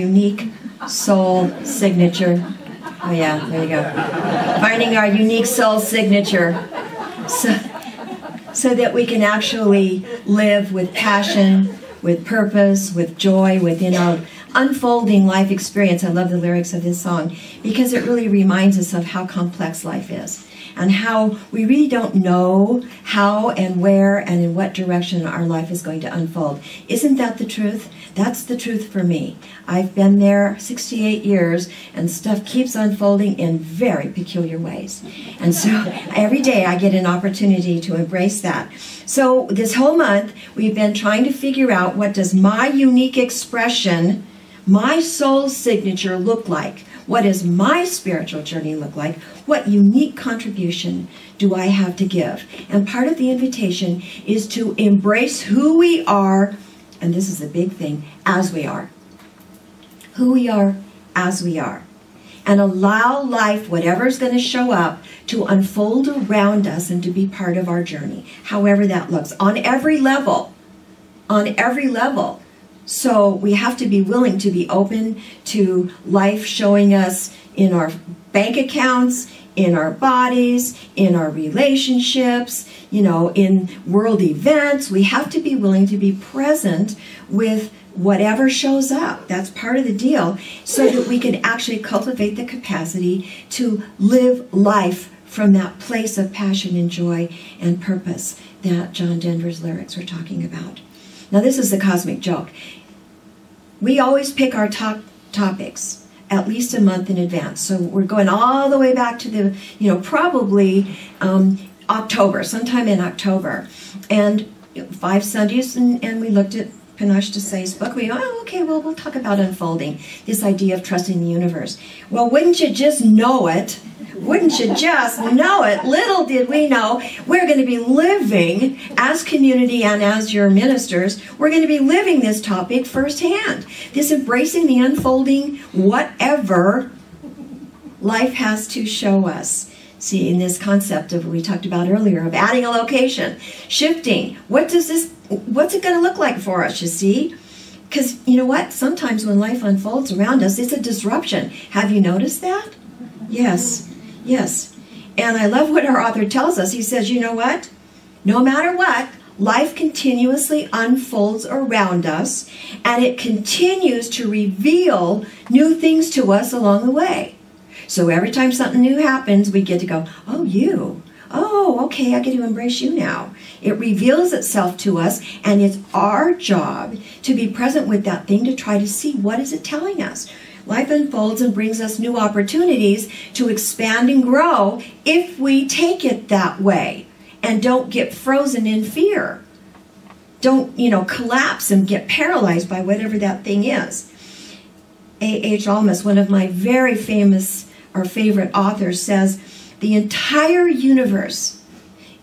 unique soul signature. Oh yeah, there you go. Finding our unique soul signature. So, so that we can actually live with passion, with purpose, with joy within our unfolding life experience. I love the lyrics of this song because it really reminds us of how complex life is and how we really don't know how and where and in what direction our life is going to unfold. Isn't that the truth? That's the truth for me. I've been there 68 years and stuff keeps unfolding in very peculiar ways. And so every day I get an opportunity to embrace that. So this whole month we've been trying to figure out what does my unique expression, my soul signature look like? What does my spiritual journey look like? What unique contribution do I have to give? And part of the invitation is to embrace who we are, and this is a big thing, as we are. Who we are as we are. And allow life, whatever's going to show up, to unfold around us and to be part of our journey, however that looks, on every level. On every level. So we have to be willing to be open to life showing us in our bank accounts, in our bodies, in our relationships, you know, in world events. We have to be willing to be present with whatever shows up. That's part of the deal so that we can actually cultivate the capacity to live life from that place of passion and joy and purpose that John Denver's lyrics were talking about. Now, this is the cosmic joke we always pick our top topics at least a month in advance. So we're going all the way back to the, you know, probably um, October, sometime in October. And five Sundays, and, and we looked at Panache Desai's book. We go, oh, okay, well, we'll talk about unfolding, this idea of trusting the universe. Well, wouldn't you just know it? Wouldn't you just know it? Little did we know we're going to be living as community and as your ministers, we're going to be living this topic firsthand. This embracing the unfolding, whatever life has to show us. See, in this concept of what we talked about earlier of adding a location, shifting. What does this, what's it going to look like for us, you see? Because you know what? Sometimes when life unfolds around us, it's a disruption. Have you noticed that? Yes. Yes. And I love what our author tells us. He says, you know what? No matter what, life continuously unfolds around us and it continues to reveal new things to us along the way. So every time something new happens, we get to go, oh, you. Oh, okay, I get to embrace you now. It reveals itself to us, and it's our job to be present with that thing to try to see what is it telling us. Life unfolds and brings us new opportunities to expand and grow if we take it that way and don't get frozen in fear. Don't, you know, collapse and get paralyzed by whatever that thing is. A.H. Almaas, one of my very famous or favorite authors, says the entire universe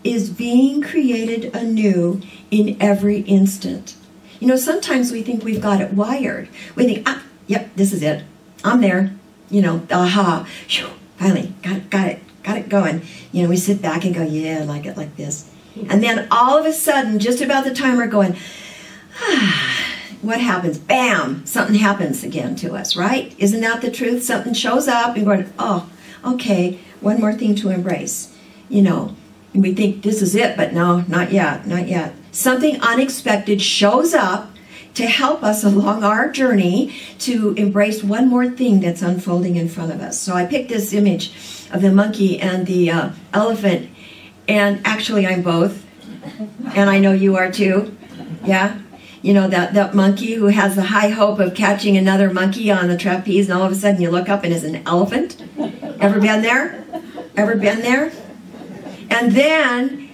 is being created anew in every instant. You know, sometimes we think we've got it wired. We think, ah, yep, this is it. I'm there. You know, aha, Whew, finally got it, got it, got it going. You know, we sit back and go, yeah, I like it like this. And then all of a sudden, just about the time we're going, ah, what happens? Bam! Something happens again to us, right? Isn't that the truth? Something shows up and going, oh, okay, one more thing to embrace. You know, and we think this is it, but no, not yet, not yet. Something unexpected shows up to help us along our journey to embrace one more thing that's unfolding in front of us. So I picked this image of the monkey and the uh, elephant, and actually I'm both, and I know you are too. Yeah? You know, that, that monkey who has the high hope of catching another monkey on the trapeze, and all of a sudden you look up and it's an elephant. Ever been there? Ever been there? And then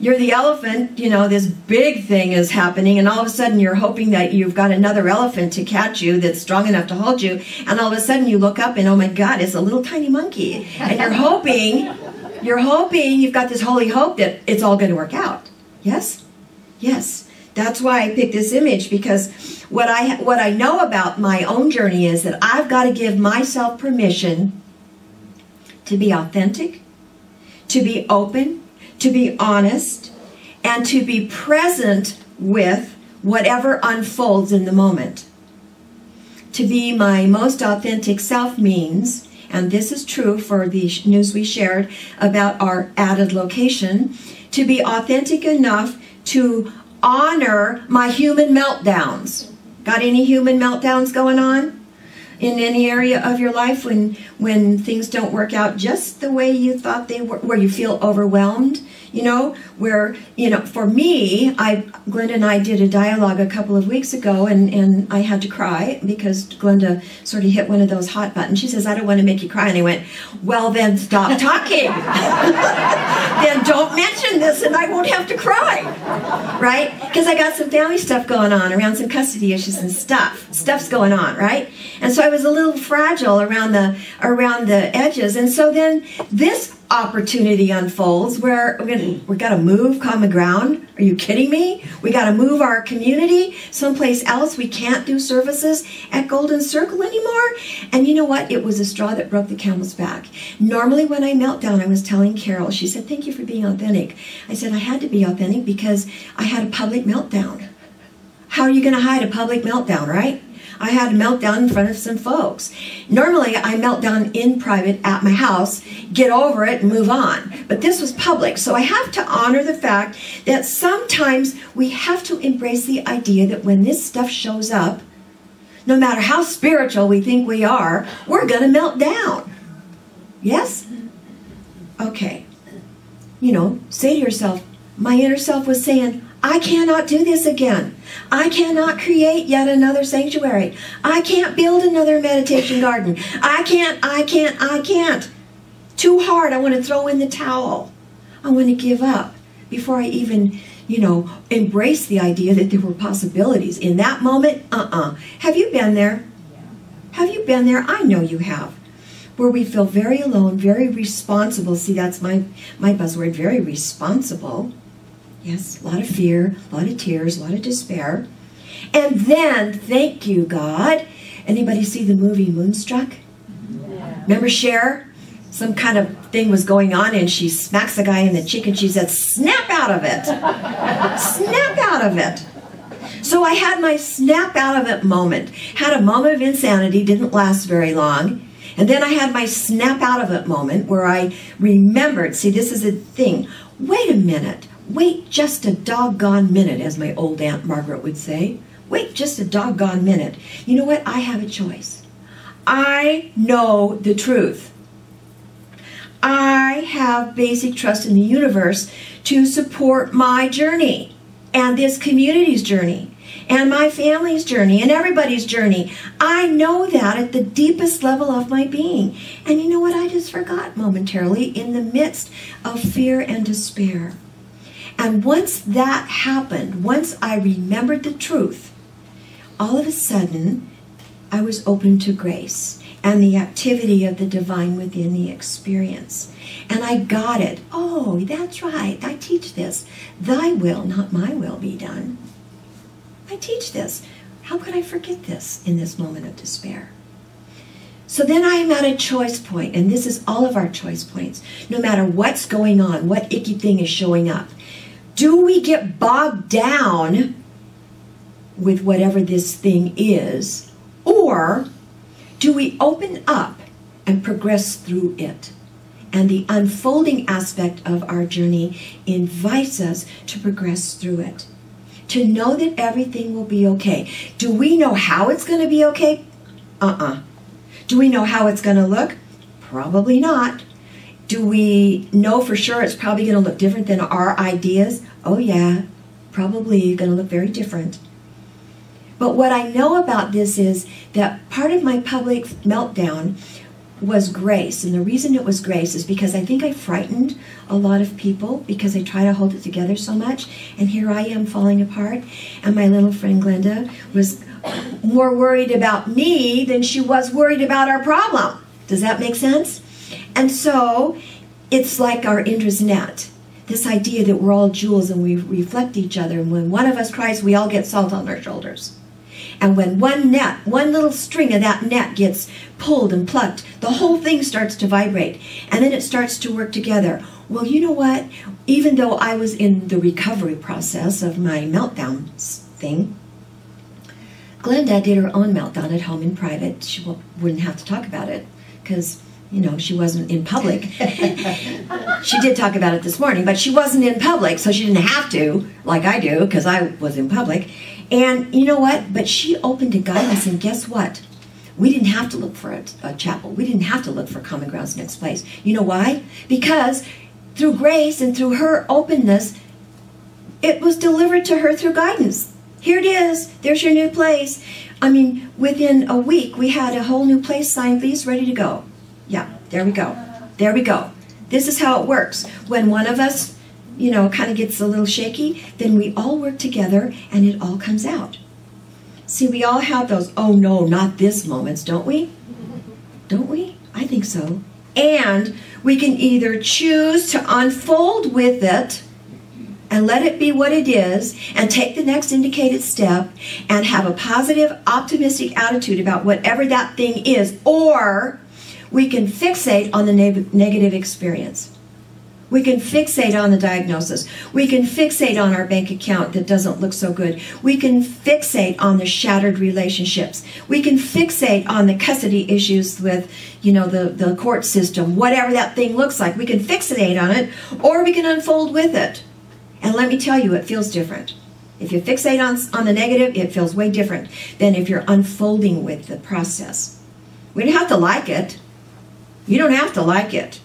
you're the elephant, you know, this big thing is happening, and all of a sudden you're hoping that you've got another elephant to catch you that's strong enough to hold you, and all of a sudden you look up and oh my God, it's a little tiny monkey. And you're hoping, you're hoping, you've got this holy hope that it's all going to work out. Yes? Yes. That's why I picked this image because what I what I know about my own journey is that I've got to give myself permission to be authentic, to be open, to be honest, and to be present with whatever unfolds in the moment. to be my most authentic self means, and this is true for the news we shared about our added location, to be authentic enough to honor my human meltdowns. Got any human meltdowns going on? In any area of your life when when things don't work out just the way you thought they were where you feel overwhelmed you know? Where you know for me i glenda and i did a dialogue a couple of weeks ago and and i had to cry because glenda sort of hit one of those hot buttons. She says i don't want to make you cry. And i went well then stop talking. Then don't mention this and i won't have to cry. Right? Because i got some family stuff going on around some custody issues and stuff. Stuff's going on right? And so i was a little fragile around the around the edges and so then this opportunity unfolds where we're gonna we got to move common ground. Are you kidding me? We got to move our community someplace else. We can't do services at Golden Circle anymore. And you know what? It was a straw that broke the camel's back. Normally, when I melt down, I was telling Carol. She said, "Thank you for being authentic." I said, "I had to be authentic because I had a public meltdown." How are you to hide a public meltdown, right? I had a meltdown in front of some folks. Normally, I melt down in private at my house, get over it, and move on. But this was public, so I have to honor the fact that sometimes we have to embrace the idea that when this stuff shows up, no matter how spiritual we think we are, we're going to melt down. Yes? Okay. You know, say to yourself, my inner self was saying, I cannot do this again. I cannot create yet another sanctuary. I can't build another meditation garden. I can't, I can't, I can't. Too hard. I want to throw in the towel. I want to give up before I even, you know, embrace the idea that there were possibilities. In that moment, uh uh Have you been there? Have you been there? I know you have. Where we feel very alone, very responsible. See, that's my, my buzzword very responsible Yes, a lot of fear, a lot of tears, a lot of despair. And then, thank you, God. Anybody see the movie Moonstruck? Yeah. Remember Cher? Some kind of thing was going on and she smacks the guy in the cheek and she said, snap out of it. snap out of it. So I had my snap out of it moment. Had a moment of insanity, didn't last very long. And then I had my snap out of it moment where I remembered, see, this is a thing. Wait a minute. Wait just a doggone minute, as my old Aunt Margaret would say. Wait just a doggone minute. You know what? I have a choice. I know the truth. I have basic trust in the universe to support my journey and this community's journey and my family's journey and everybody's journey. I know that at the deepest level of my being. And you know what? I just forgot momentarily in the midst of fear and despair. And once that happened, once I remembered the truth, all of a sudden I was open to grace and the activity of the divine within the experience. And I got it. Oh, that's right. I teach this. Thy will, not my will, be done. I teach this. How could I forget this in this moment of despair? So then I am at a choice point, and this is all of our choice points. No matter what's going on, what icky thing is showing up, do we get bogged down with whatever this thing is, or do we open up and progress through it? And the unfolding aspect of our journey invites us to progress through it, to know that everything will be okay. Do we know how it's going to be okay? Uh uh Do we know how it's going to look? Probably not. Do we know for sure it's probably going to look different than our ideas? Oh, yeah, probably going to look very different. But what I know about this is that part of my public meltdown was grace. And the reason it was grace is because I think I frightened a lot of people because I try to hold it together so much. And here I am falling apart. And my little friend Glenda was more worried about me than she was worried about our problem. Does that make sense? And so it's like our Indra's net. This idea that we're all jewels and we reflect each other. And when one of us cries, we all get salt on our shoulders. And when one net, one little string of that net gets pulled and plucked, the whole thing starts to vibrate. And then it starts to work together. Well, you know what? Even though I was in the recovery process of my meltdown thing, Glenda did her own meltdown at home in private. She wouldn't have to talk about it because, you know, she wasn't in public. she did talk about it this morning, but she wasn't in public, so she didn't have to, like I do, because I was in public. And you know what? But she opened to guidance, and guess what? We didn't have to look for a, a chapel. We didn't have to look for Common Ground's next place. You know why? Because through grace and through her openness, it was delivered to her through guidance. Here it is. There's your new place. I mean, within a week, we had a whole new place signed lease ready to go. Yeah, there we go. There we go. This is how it works. When one of us, you know, kind of gets a little shaky, then we all work together and it all comes out. See, we all have those, oh no, not this moments, don't we? Don't we? I think so. And we can either choose to unfold with it and let it be what it is and take the next indicated step and have a positive, optimistic attitude about whatever that thing is, or we can fixate on the negative experience. We can fixate on the diagnosis. We can fixate on our bank account that doesn't look so good. We can fixate on the shattered relationships. We can fixate on the custody issues with, you know, the, the court system, whatever that thing looks like. We can fixate on it or we can unfold with it. And let me tell you, it feels different. If you fixate on, on the negative, it feels way different than if you're unfolding with the process. We don't have to like it. You don't have to like it.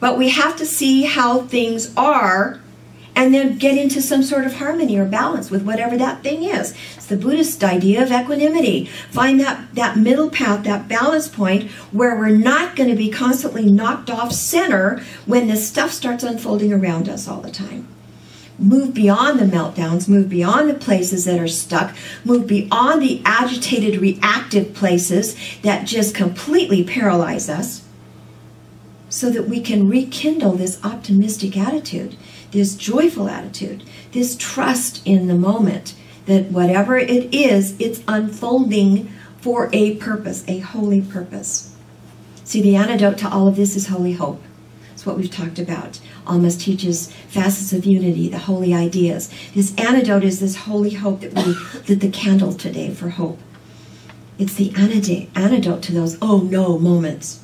But we have to see how things are and then get into some sort of harmony or balance with whatever that thing is. It's the Buddhist idea of equanimity. Find that, that middle path, that balance point where we're not going to be constantly knocked off center when this stuff starts unfolding around us all the time. Move beyond the meltdowns, move beyond the places that are stuck, move beyond the agitated, reactive places that just completely paralyze us so that we can rekindle this optimistic attitude, this joyful attitude, this trust in the moment that whatever it is, it's unfolding for a purpose, a holy purpose. See, the antidote to all of this is holy hope. It's what we've talked about. Almaas teaches facets of unity, the holy ideas. This antidote is this holy hope that we lit the candle today for hope. It's the antidote to those oh no moments.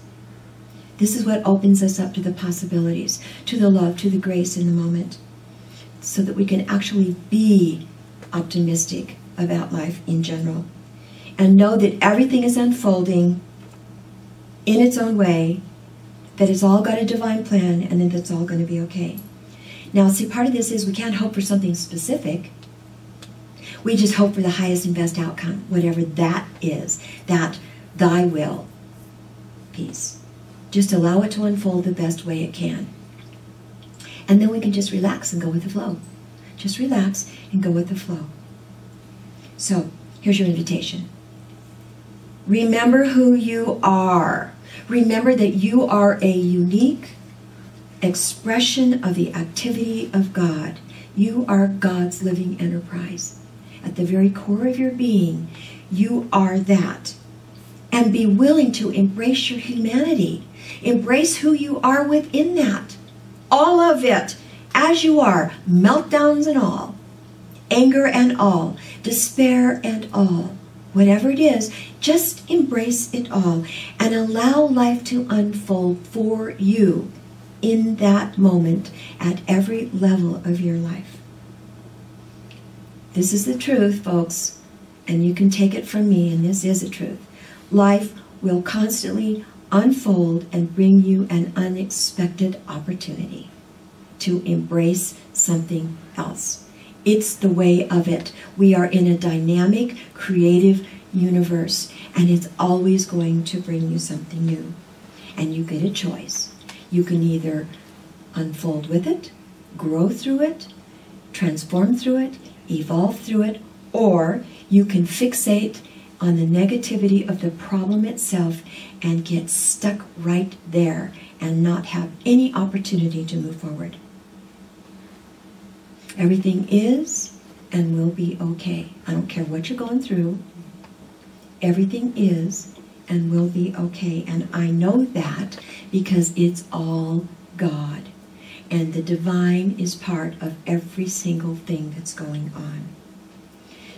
This is what opens us up to the possibilities, to the love, to the grace in the moment, so that we can actually be optimistic about life in general and know that everything is unfolding in its own way, that it's all got a divine plan, and that it's all going to be okay. Now, see, part of this is we can't hope for something specific. We just hope for the highest and best outcome, whatever that is, that thy will piece. Just allow it to unfold the best way it can. And then we can just relax and go with the flow. Just relax and go with the flow. So, here's your invitation. Remember who you are. Remember that you are a unique expression of the activity of God. You are God's living enterprise. At the very core of your being, you are that. And be willing to embrace your humanity. Embrace who you are within that. All of it, as you are, meltdowns and all, anger and all, despair and all. Whatever it is, just embrace it all and allow life to unfold for you in that moment at every level of your life. This is the truth, folks, and you can take it from me, and this is the truth. Life will constantly unfold and bring you an unexpected opportunity to embrace something else. It's the way of it. We are in a dynamic, creative universe, and it's always going to bring you something new. And you get a choice. You can either unfold with it, grow through it, transform through it, evolve through it, or you can fixate on the negativity of the problem itself and get stuck right there and not have any opportunity to move forward. Everything is and will be okay. I don't care what you're going through. Everything is and will be okay. And I know that because it's all God. And the divine is part of every single thing that's going on.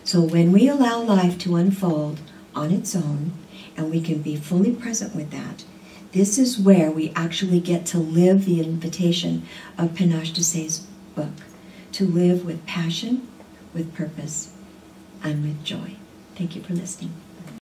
So when we allow life to unfold on its own, and we can be fully present with that, this is where we actually get to live the invitation of Panache Desai's book to live with passion, with purpose, and with joy. Thank you for listening.